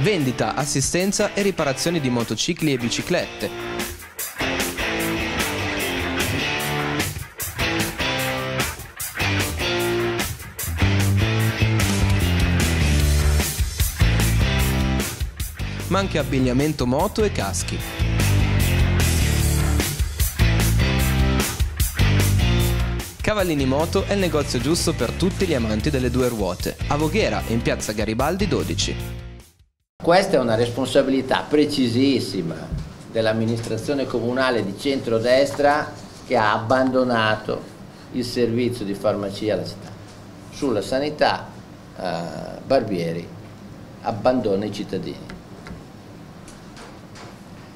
vendita, assistenza e riparazioni di motocicli e biciclette. Ma anche abbigliamento moto e caschi. Cavallini Moto è il negozio giusto per tutti gli amanti delle due ruote, a Voghera, in piazza Garibaldi 12. Questa è una responsabilità precisissima dell'amministrazione comunale di centrodestra che ha abbandonato il servizio di farmacia alla città. Sulla sanità eh, Barbieri abbandona i cittadini.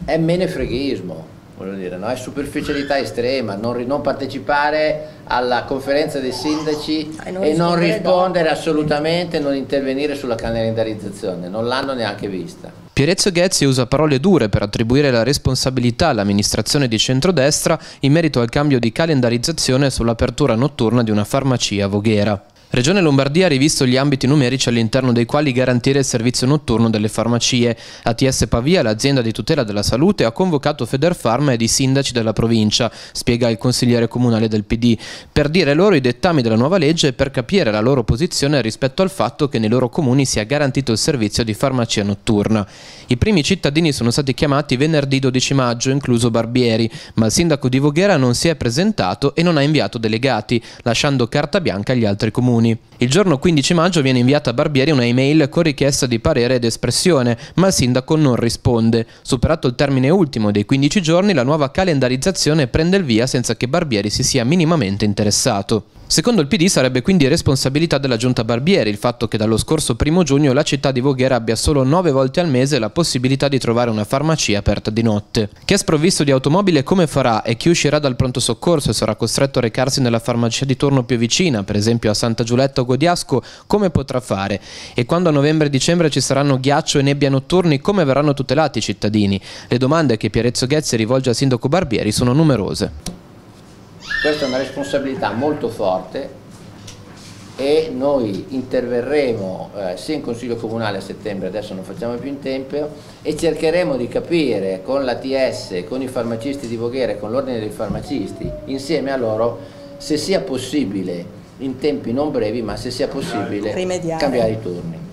È menefreghismo, voglio dire, no? è superficialità estrema, non, non, partecipare alla conferenza dei sindaci ah, e non rispondere dopo. assolutamente, non intervenire sulla calendarizzazione, non l'hanno neanche vista. Pierezzo Ghezzi usa parole dure per attribuire la responsabilità all'amministrazione di centrodestra in merito al cambio di calendarizzazione sull'apertura notturna di una farmacia a Voghera. Regione Lombardia ha rivisto gli ambiti numerici all'interno dei quali garantire il servizio notturno delle farmacie. ATS Pavia, l'azienda di tutela della salute, ha convocato Federfarma ed i sindaci della provincia, spiega il consigliere comunale del PD, per dire loro i dettami della nuova legge e per capire la loro posizione rispetto al fatto che nei loro comuni sia garantito il servizio di farmacia notturna. I primi cittadini sono stati chiamati venerdì 12 maggio, incluso Barbieri, ma il sindaco di Voghera non si è presentato e non ha inviato delegati, lasciando carta bianca agli altri comuni comuni. Il giorno 15 maggio viene inviata a Barbieri una email con richiesta di parere ed espressione, ma il sindaco non risponde. Superato il termine ultimo dei 15 giorni, la nuova calendarizzazione prende il via senza che Barbieri si sia minimamente interessato. Secondo il PD sarebbe quindi responsabilità della giunta Barbieri il fatto che dallo scorso primo giugno la città di Voghera abbia solo nove volte al mese la possibilità di trovare una farmacia aperta di notte. Chi è sprovvisto di automobile come farà e chi uscirà dal pronto soccorso e sarà costretto a recarsi nella farmacia di turno più vicina, per esempio a Santa Giulietta o Godiasco, come potrà fare? E quando a novembre e dicembre ci saranno ghiaccio e nebbia notturni, come verranno tutelati i cittadini? Le domande che Pierezzo Ghezzi rivolge al sindaco Barbieri sono numerose. Questa è una responsabilità molto forte e noi interverremo eh, sia in Consiglio Comunale a settembre, adesso non facciamo più in tempo, e cercheremo di capire con l'ATS, con i farmacisti di Voghera e con l'ordine dei farmacisti, insieme a loro, se sia possibile in tempi non brevi, ma se sia possibile cambiare i turni.